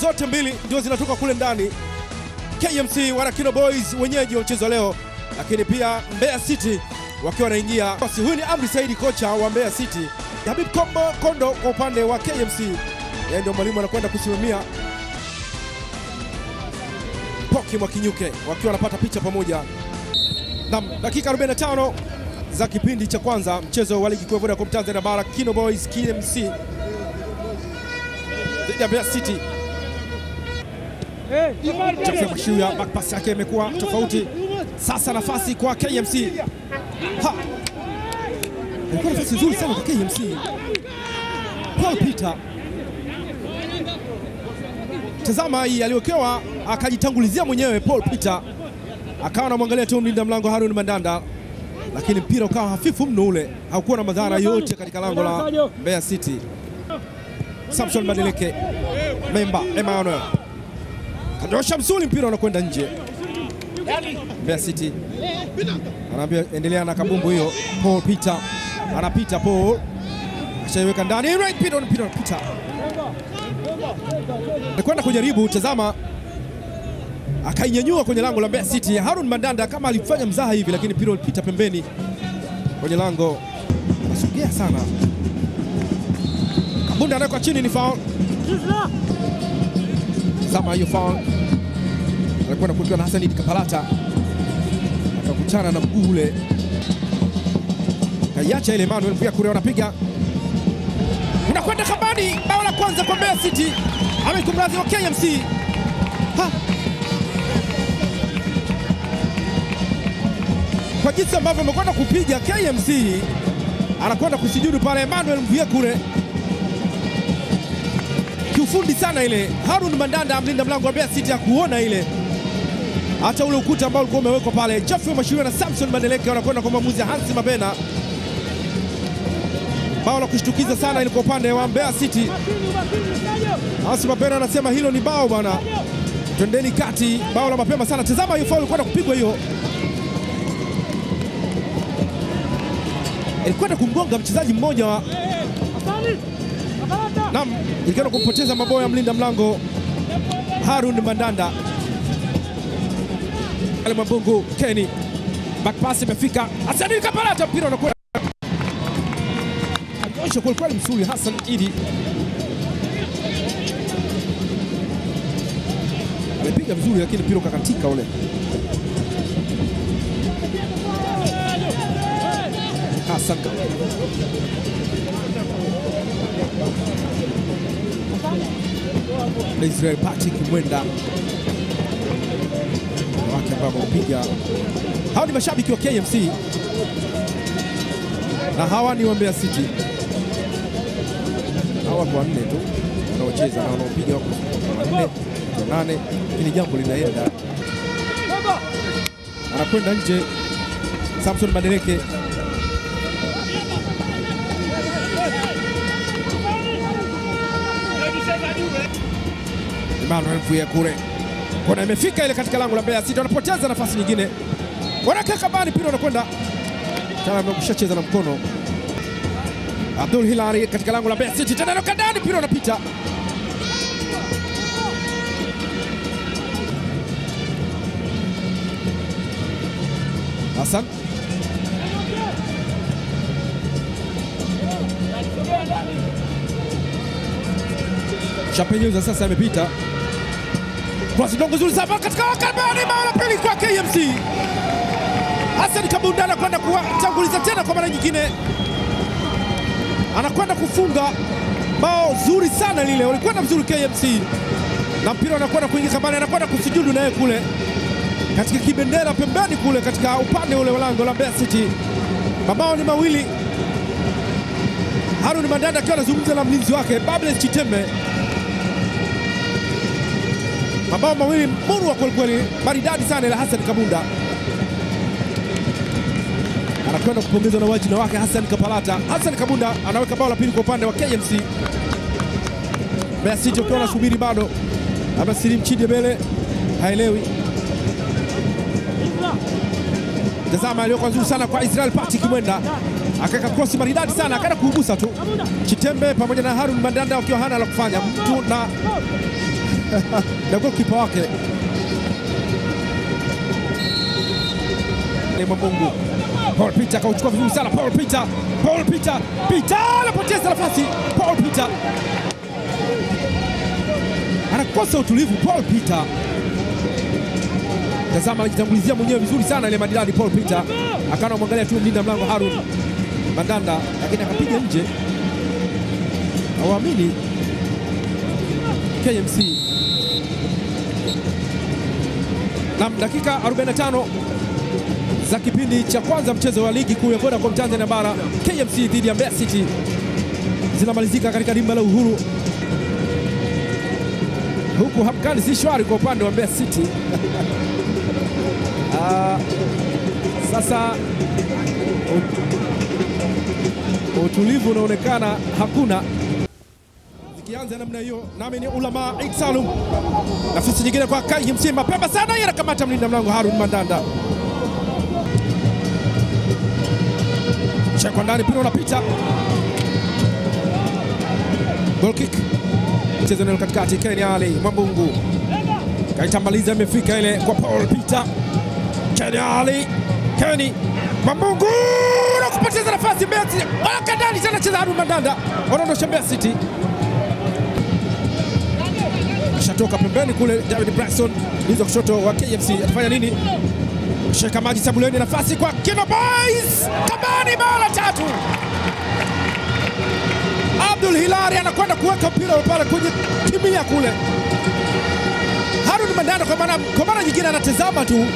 zote mbili ndio zinatoka kule ndani. KMC Warakino Boys wenyeji wa mchezo leo, lakini pia Mbeya City wakiwa wanaingia. Basi huyu ni Amri Saidi, kocha wa Mbeya City. Habib Kombo Kondo kwa upande wa KMC, yeye ndio mwalimu anakwenda kusimamia. Poki Mwakinyuke wakiwa wanapata picha pamoja. Na dakika 45 za kipindi cha kwanza mchezo wa ligi kuu ya Vodacom Tanzania Bara, Kino Boys KMC dhidi ya Mbeya City. Jaffer Mashuya back pass yake imekuwa tofauti. Sasa nafasi kwa KMC. Ha! Ilikuwa nafasi nzuri sana kwa KMC. Paul Peter. Tazama hii aliyokewa akajitangulizia mwenyewe Paul Peter. Akawa anamwangalia tu mlinda mlango Harun Mandanda, lakini mpira ukawa hafifu mno ule, haukuwa na madhara yote katika lango la Mbeya City. Samson Madeleke Memba Emmanuel kadosha msuli, mpira unakwenda nje. Mbeya City anaambia endelea na kabumbu hiyo. Paul Peter anapita, Paul ashaiweka ndani, right mpira mpira unapita, anakwenda kujaribu, tazama, akainyanyua kwenye lango la Mbeya City. Harun Mandanda kama alifanya mzaha hivi, lakini mpira ulipita pembeni kwenye lango, nasogea sana. Kabunda anawekwa chini, ni foul. Zama hiyo foul anakwenda kukiwa na Hassan Kapalata akakutana na mguu ule, kaiacha ile. Emmanuel Mvuyakure wanapiga unakwenda kambani, bao la kwanza kwa Mbeya City, amekumradhi wa KMC ha. Kwa jinsi ambavyo amekwenda kupiga KMC, anakwenda kusujudu pale. Emmanuel Mvuyakure kiufundi sana ile. Harun Mandanda mlinda mlango wa Mbeya City akuona ile hata ule ukuta ambao ulikuwa umewekwa pale. Jeffrey Mashuria na Samson Madeleke wanakwenda kwa mwamuzi Hansi Mabena. Bao la kushtukiza sana ilikuwa upande wa Mbeya City. Hansi Mabena anasema hilo ni bao bwana, twendeni kati. Bao la mapema sana. Tazama hiyo faulu ilikwenda kupigwa hiyo, ilikwenda kumgonga mchezaji mmoja wa Naam, ilikwenda kumpoteza mabao ya mlinda mlango Harun Mandanda. Ale Mwambungu Keni, back pass imefika, Hassan Kapalata, mpira unakwenda. Alionyesha kwelikweli kweli, msuli Hassan Idi alipiga vizuri, lakini mpira ukakatika ule. Hassan Israel Patrick Mwenda wake Hao. Ni mashabiki wa KMC na hawa ni wa Mbeya City. Hawa wako wanne tu wanaocheza na wanaopiga wako wanne nane, lakini jambo linaenda, anakwenda nje. Samson Madereke Emmanuel Mvuyakure kona imefika ile katika lango la Mbeya City, wanapoteza nafasi nyingine, wanakaa kabani, mpira unakwenda tena, amekushacheza na mkono. Abdul hilari katika lango la Mbeya City, tena ndoka ndani, mpira unapita. Hassan. Chapenyuza sasa amepita Kwasi dongo zuri sana katika wakabani, la pili kwa KMC. Hassan Kabunda anakwenda kutanguliza tena kwa mara nyingine, anakwenda kufunga bao zuri sana lile, walikwenda vizuri KMC na mpira anakwenda kuingia kambani, anakwenda kusujudu naye kule. Katika kibendera pembeni kule katika upande ule wa lango la Mbeya City. Mabao ni mawili, Harun Mandanda akiwa anazungumza na mlinzi wake Bables Chitembe mabao mawili murwa kwelikweli, maridadi sana ila Hassan Kabunda anakwenda kupongezwa na wajina wake Hassan Kapalata. Hassan Kabunda anaweka bao la pili kwa upande wa KMC. Mbeya City ukiwa wanasubiri bado, ama Silim Chidebele haelewi. Tazama aliyokuwa nzuri sana kwa Israel Patrick Mwenda, akaweka krosi maridadi sana, akaenda kuugusa tu. Chitembe pamoja na Harun Mandanda wakiwa hana la kufanya mtu na na golikipa wake ni Mungu. Paul Peter akauchukua vizuri sana. Paul Peter, Paul Peter, Peter anapoteza nafasi. Paul Peter anakosa utulivu. Paul Peter, tazama, anajitangulizia mwenyewe vizuri sana ile madilani. Paul Peter akawa anamwangalia tu mlinda mlango Harun Mandanda, lakini akapiga nje. Hawaamini KMC. Nam, dakika 45 za kipindi cha kwanza mchezo wa ligi kuu ya Vodacom Tanzania Bara, KMC dhidi ya Mbeya City zinamalizika katika dimba la Uhuru, huku hapkani si shwari kwa upande wa Mbeya City. Uh, sasa utulivu unaonekana hakuna. Zikianza namna hiyo, nami ni Ulama Eid Salum, nafasi nyingine kwa Kai Msimba, mapema sana yanakamata mlinda mlango Harun Mandanda. Chekwa ndani, mpira unapita, goal kick, mchezo ni katikati. Ken Ali Mwambungu. Kaitambaliza, imefika ile kwa Paul Peter. Ken Ali, Kenny Mwambungu! Na kupoteza nafasi. Mbeya City waka tena, cheza Harun Mandanda, wanaondosha Mbeya City, shatoka pembeni kule. David Bryson hizo kushoto wa KMC atafanya nini? Sheka maji Sabuleni, nafasi kwa Kino Boys, Kabani, bao la tatu. Abdul Hilari anakwenda kuweka mpira pale kwenye timia kule. Harun Mandanda kwa maana kwa mara nyingine anatazama tu,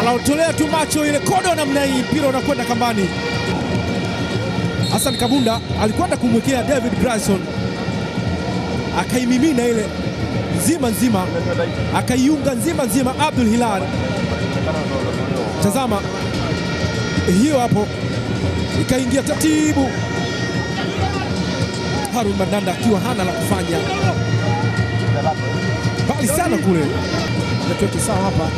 anaotolea tu macho ile kodo namna hii, mpira unakwenda kambani. Hassan Kabunda alikwenda kumwekea David Bryson, akaimimina ile nzima nzima, akaiunga nzima nzima Abdul Hilal. Tazama hiyo hapo, ikaingia taratibu. Harun Mandanda akiwa hana la kufanya, bali sana kule. natuweke sawa hapa,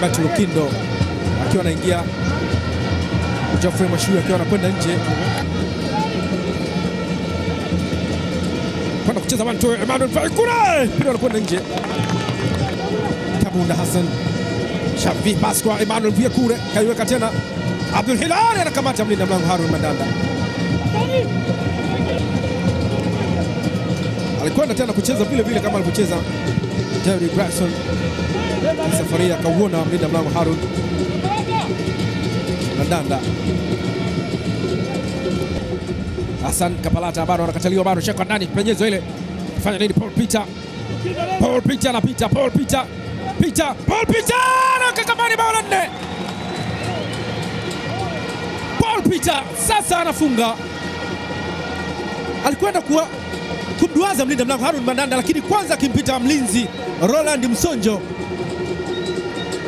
Batu Lukindo akiwa anaingia, Geoffrey Mashui akiwa anakwenda nje. Kwenda kucheza wantu Emmanuel Faikure, mpira unakwenda nje. Kabunda Hassan. Shafi basi kwa Emmanuel Viekure, kaiweka tena. Abdul Hilal anakamata mlinda mlango Harun Mandanda, alikwenda tena kucheza vile vile kama alivyocheza David Grayson, Safari akauona mlinda mlango Harun Mandanda. Hassan Kapalata bado anakataliwa, bado shekwa ndani, penyezo ile fanya nini? Paul Peter, Paul Peter anapita, Paul Peter, Peter, Paul Peter anaweka bao la nne. Paul Peter sasa anafunga, alikwenda kuwa kumduaza mlinda mlango Harun Mandanda, lakini kwanza akimpita mlinzi Roland Msonjo.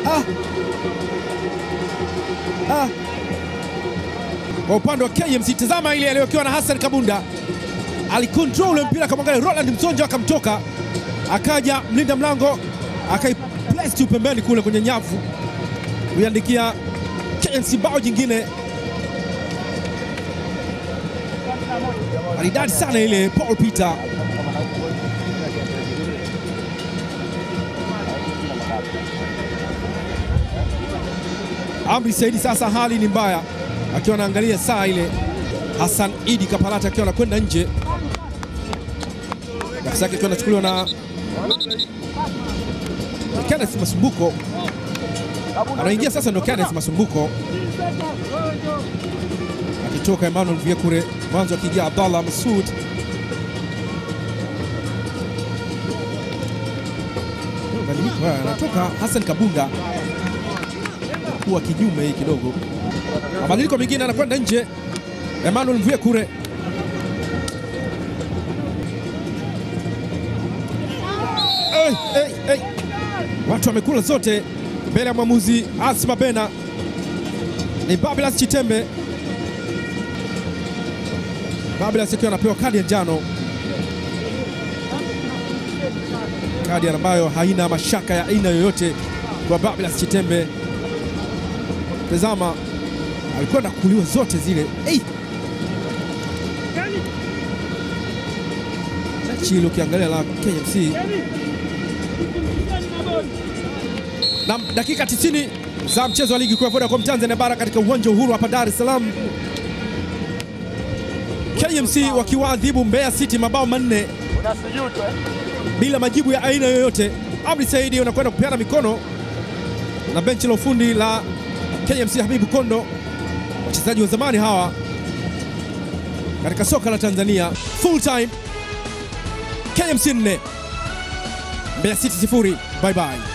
Ah. Kwa upande wa KMC, tazama ile aliyokiwa na Hassan Kabunda, alikontrol ule mpira akamwangalia Roland Msonja, akamtoka akaja mlinda mlango akaiplace tu pembeni kule kwenye nyavu kuiandikia KMC bao jingine. Maridadi sana ile Paul Peter. Amri Saidi sasa hali ni mbaya, akiwa anaangalia saa ile. Hassan Idi Kapalata akiwa anakwenda nje, nafasi yake ikiwa anachukuliwa na Kenneth Masumbuko. Anaingia sasa, ndo Kenneth Masumbuko akitoka Emmanuel Vyekure mwanzo akiingia Abdallah Masud. Anatoka Hassan Kabunda kuwa kinyume hii kidogo. Mabadiliko mengine, anakwenda nje Emmanuel Mvuyekure. Hey, hey, hey. Watu wamekula zote mbele ya mwamuzi Asma Bena. Ni Babilas Chitembe. Babilas akiwa anapewa kadi ya njano, kadi ambayo haina mashaka ya aina yoyote kwa Babilas Chitembe. Tazama alikuwa nakuliwa zote zile. Hey! Chilo ukiangalia la KMC na dakika 90 za mchezo wa ligi kuu ya Vodacom Tanzania bara katika uwanja wa Uhuru hapa Dar es Salaam, KMC wakiwaadhibu Mbeya City mabao manne bila majibu ya aina yoyote. Abdi Saidi unakwenda kupeana mikono na benchi la ufundi la KMC Habibu Kondo, wachezaji wa zamani hawa katika soka la Tanzania. Full time KMC 4 Mbeya City sifuri. Bye bye.